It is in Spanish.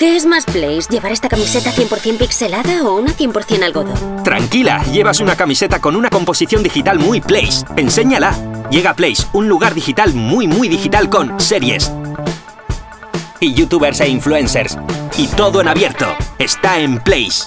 ¿Qué es más Place? ¿Llevar esta camiseta 100% pixelada o una 100% algodón? Tranquila, llevas una camiseta con una composición digital muy Place. Enséñala. Llega Place, un lugar digital muy muy digital con series y youtubers e influencers. Y todo en abierto. Está en Place.